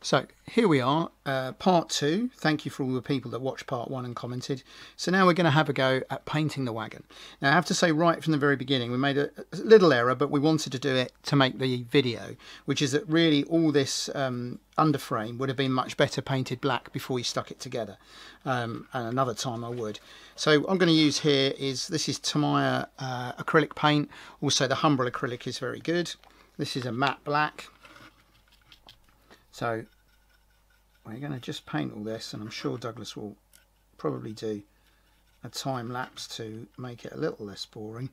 So here we are, uh, part two. Thank you for all the people that watched part one and commented. So now we're going to have a go at painting the wagon. Now I have to say right from the very beginning, we made a, little error, but we wanted to do it to make the video, which is that really all this um, underframe would have been much better painted black before you stuck it together. Um, and another time I would. So I'm going to use here is, this is Tamiya uh, acrylic paint. Also the Humbrol acrylic is very good. This is a matte black so we're going to just paint all this and I'm sure Douglas will probably do a time lapse to make it a little less boring.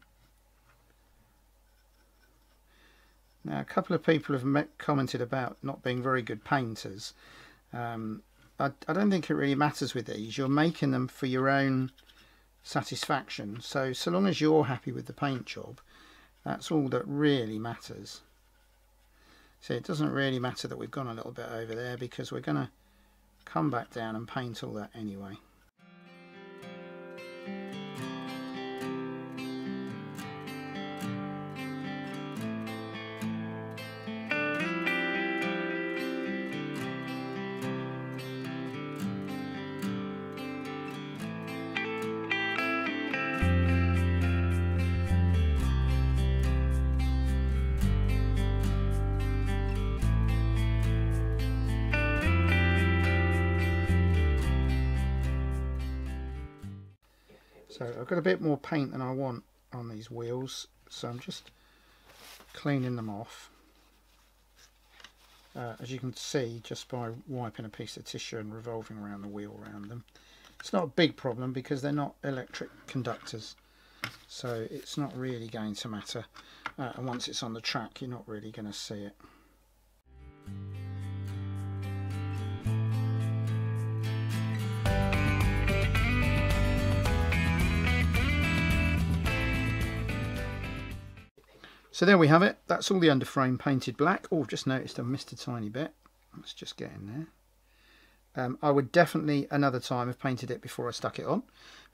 Now a couple of people have commented about not being very good painters. Um, I, I don't think it really matters with these. You're making them for your own satisfaction. So so long as you're happy with the paint job, that's all that really matters. So it doesn't really matter that we've gone a little bit over there because we're going to come back down and paint all that anyway. So I've got a bit more paint than I want on these wheels, so I'm just cleaning them off. Uh, as you can see, just by wiping a piece of tissue and revolving around the wheel around them. It's not a big problem because they're not electric conductors, so it's not really going to matter. Uh, and once it's on the track, you're not really going to see it. So there we have it. That's all the underframe painted black. Oh, just noticed I missed a tiny bit. Let's just get in there. Um, I would definitely another time have painted it before I stuck it on.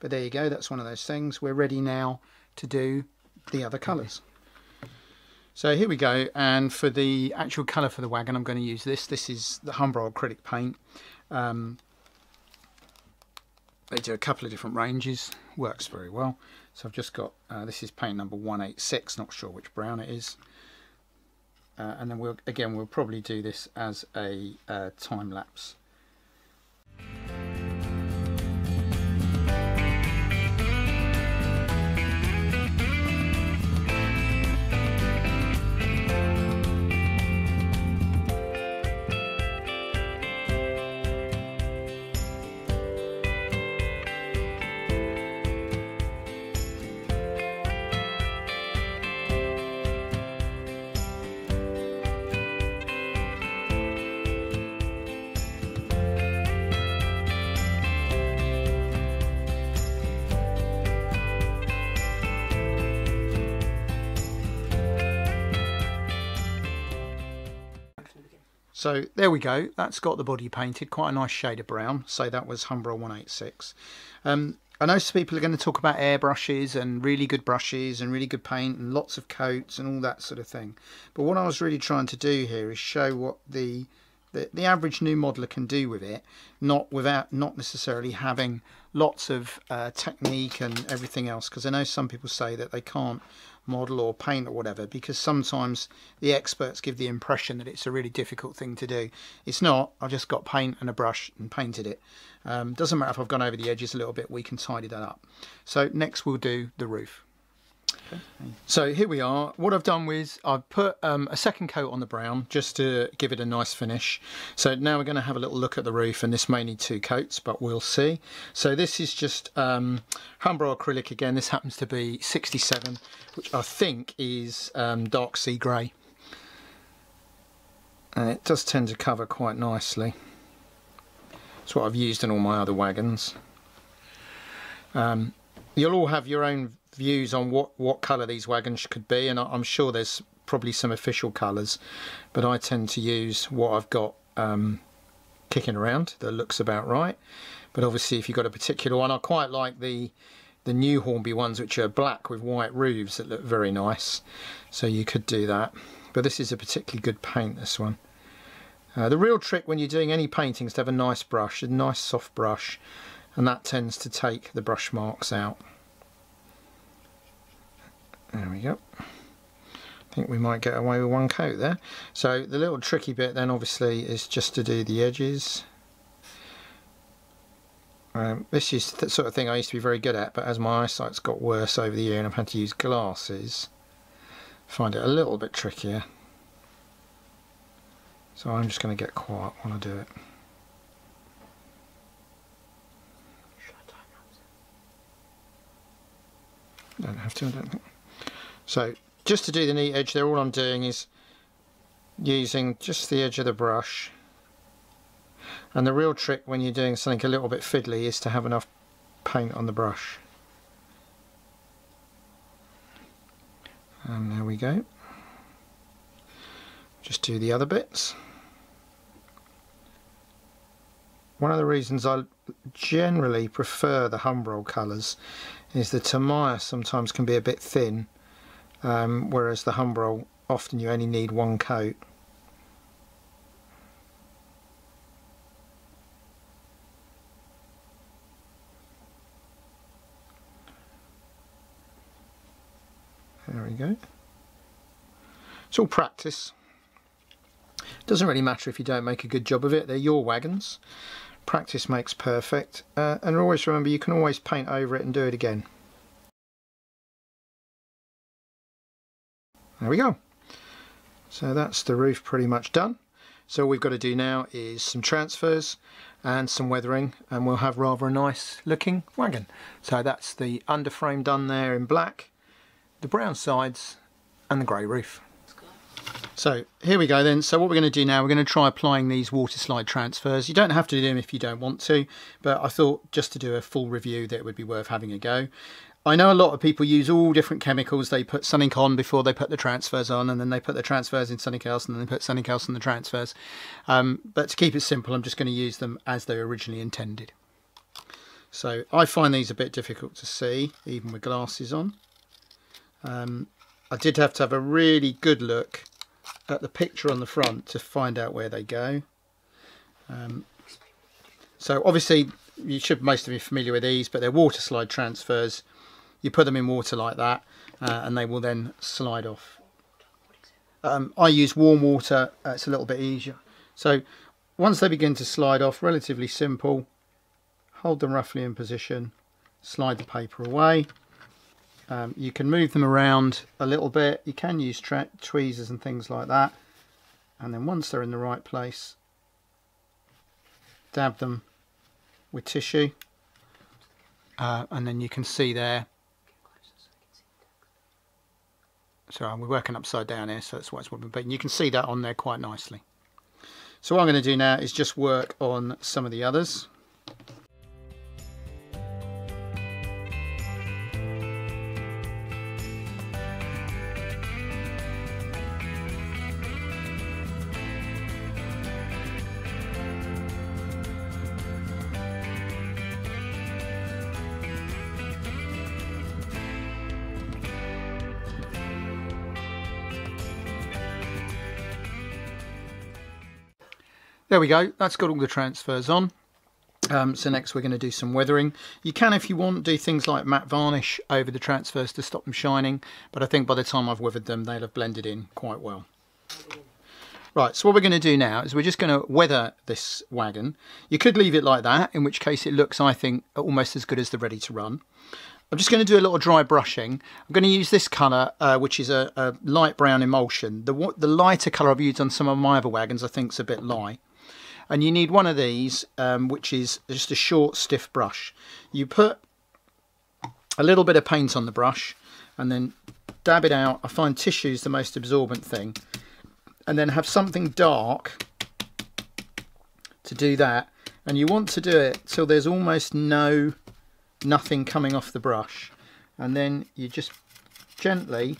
But there you go. That's one of those things. We're ready now to do the other colours. So here we go. And for the actual colour for the wagon, I'm going to use this. This is the Humbrol acrylic paint. Um, they do a couple of different ranges. Works very well. So I've just got, uh, this is paint number 186, not sure which brown it is. Uh, and then we'll, again, we'll probably do this as a uh, time lapse. So there we go. That's got the body painted. Quite a nice shade of brown. So that was Humbrol 186. Um, I know some people are going to talk about airbrushes and really good brushes and really good paint and lots of coats and all that sort of thing. But what I was really trying to do here is show what the the, the average new modeler can do with it, not without not necessarily having lots of uh, technique and everything else. Because I know some people say that they can't model or paint or whatever because sometimes the experts give the impression that it's a really difficult thing to do. It's not. I've just got paint and a brush and painted it. Um, doesn't matter if I've gone over the edges a little bit, we can tidy that up. So next we'll do the roof. So here we are. What I've done was I've put um, a second coat on the brown just to give it a nice finish. So now we're going to have a little look at the roof and this may need two coats but we'll see. So this is just um, Humbrol acrylic again. This happens to be 67 which I think is um, dark sea grey. And it does tend to cover quite nicely. It's what I've used in all my other wagons. Um, you'll all have your own views on what, what colour these wagons could be and I'm sure there's probably some official colours but I tend to use what I've got um, kicking around that looks about right. But obviously if you've got a particular one I quite like the the new Hornby ones which are black with white roofs that look very nice. So you could do that. But this is a particularly good paint this one. Uh, the real trick when you're doing any painting is to have a nice brush, a nice soft brush, and that tends to take the brush marks out. There we go. I think we might get away with one coat there. So the little tricky bit then obviously is just to do the edges. Um, this is the sort of thing I used to be very good at, but as my eyesight's got worse over the year and I've had to use glasses, I find it a little bit trickier. So I'm just going to get quiet when I do it. Don't have to, I don't think. So just to do the neat edge there, all I'm doing is using just the edge of the brush. And the real trick when you're doing something a little bit fiddly is to have enough paint on the brush. And there we go. Just do the other bits. One of the reasons I generally prefer the Humbrol colours is the Tamiya sometimes can be a bit thin um, whereas the Humbrol often you only need one coat. There we go. It's all practice. Doesn't really matter if you don't make a good job of it, they're your wagons. Practice makes perfect. Uh, and always remember you can always paint over it and do it again. There we go. So that's the roof pretty much done. So all we've got to do now is some transfers and some weathering and we'll have rather a nice looking wagon. So that's the underframe done there in black, the brown sides and the grey roof. So here we go then. So what we're going to do now, we're going to try applying these water slide transfers. You don't have to do them if you don't want to, but I thought just to do a full review that it would be worth having a go. I know a lot of people use all different chemicals. They put something on before they put the transfers on, and then they put the transfers in something else, and then they put something else in the transfers. Um, but to keep it simple, I'm just going to use them as they were originally intended. So I find these a bit difficult to see, even with glasses on. Um, I did have to have a really good look at the picture on the front to find out where they go. Um, so obviously you should most of you familiar with these, but they're water slide transfers you put them in water like that uh, and they will then slide off. Um, I use warm water, uh, it's a little bit easier. So once they begin to slide off, relatively simple, hold them roughly in position, slide the paper away. Um, you can move them around a little bit, you can use tweezers and things like that. And then once they're in the right place, dab them with tissue. Uh, and then you can see there So we're working upside down here, so that's why it's wobbling. But you can see that on there quite nicely. So what I'm going to do now is just work on some of the others. There we go, that's got all the transfers on. Um, so next we're going to do some weathering. You can, if you want, do things like matte varnish over the transfers to stop them shining, but I think by the time I've weathered them, they'll have blended in quite well. Right, so what we're going to do now is we're just going to weather this wagon. You could leave it like that, in which case it looks, I think, almost as good as the ready to run. I'm just going to do a little dry brushing. I'm going to use this colour, uh, which is a, a, light brown emulsion. The, the lighter colour I've used on some of my other wagons I think is a bit light and you need one of these um, which is just a short stiff brush. You put a little bit of paint on the brush and then dab it out. I find tissue is the most absorbent thing. And then have something dark to do that. And you want to do it till there's almost no nothing coming off the brush. And then you just gently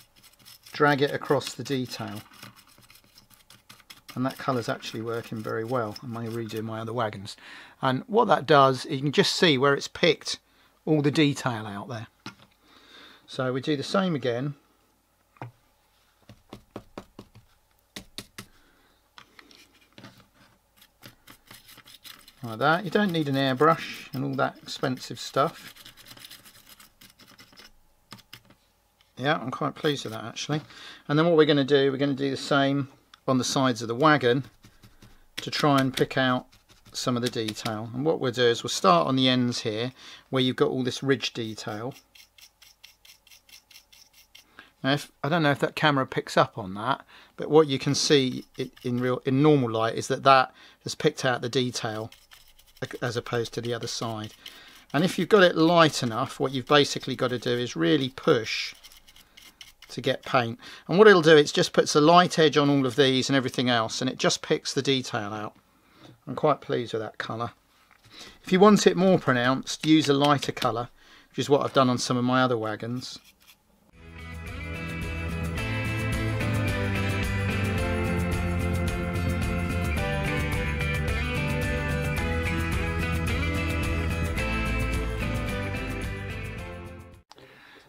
drag it across the detail and that colour's actually working very well. I may redo my other wagons. And what that does, you can just see where it's picked all the detail out there. So we do the same again. like that. You don't need an airbrush and all that expensive stuff. Yeah, I'm quite pleased with that actually. And then what we're going to do, we're going to do the same on the sides of the wagon to try and pick out some of the detail. And what we'll do is we'll start on the ends here where you've got all this ridge detail. Now, if, I don't know if that camera picks up on that, but what you can see in real in normal light is that that has picked out the detail as opposed to the other side. And if you've got it light enough, what you've basically got to do is really push to get paint. And what it'll do, it just puts a light edge on all of these and everything else, and it just picks the detail out. I'm quite pleased with that colour. If you want it more pronounced, use a lighter colour, which is what I've done on some of my other wagons.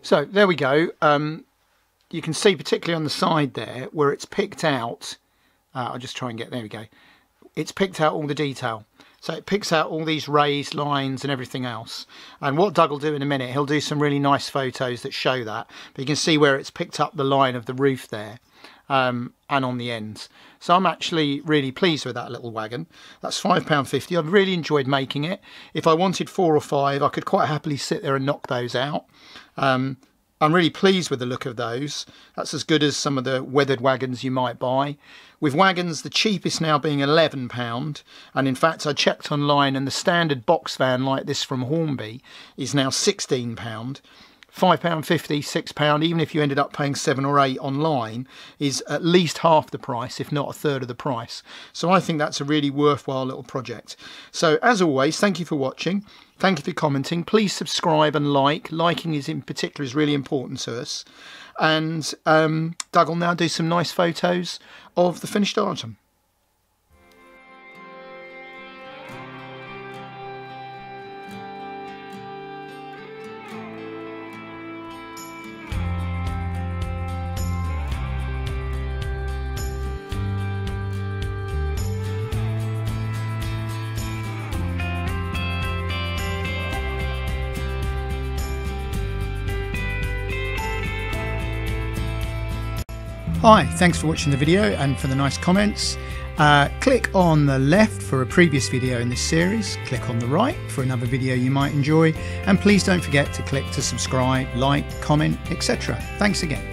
So there we go. Um, you can see particularly on the side there where it's picked out. Uh, I'll just try and get, there we go. It's picked out all the detail. So it picks out all these raised lines and everything else. And what Doug will do in a minute, he'll do some really nice photos that show that. But you can see where it's picked up the line of the roof there um, and on the ends. So I'm actually really pleased with that little wagon. That's £5.50. I've really enjoyed making it. If I wanted four or five, I could quite happily sit there and knock those out. Um, I'm really pleased with the look of those. That's as good as some of the weathered wagons you might buy. With wagons, the cheapest now being £11. And in fact, I checked online and the standard box van like this from Hornby is now £16. £5.50, £6, even if you ended up paying 7 or 8 online, is at least half the price, if not a third of the price. So I think that's a really worthwhile little project. So as always, thank you for watching. Thank you for commenting. Please subscribe and like. Liking is in particular is really important to us. And um, Doug will now do some nice photos of the finished item. Hi, thanks for watching the video and for the nice comments. Uh, click on the left for a previous video in this series, click on the right for another video you might enjoy, and please don't forget to click to subscribe, like, comment, etc. Thanks again.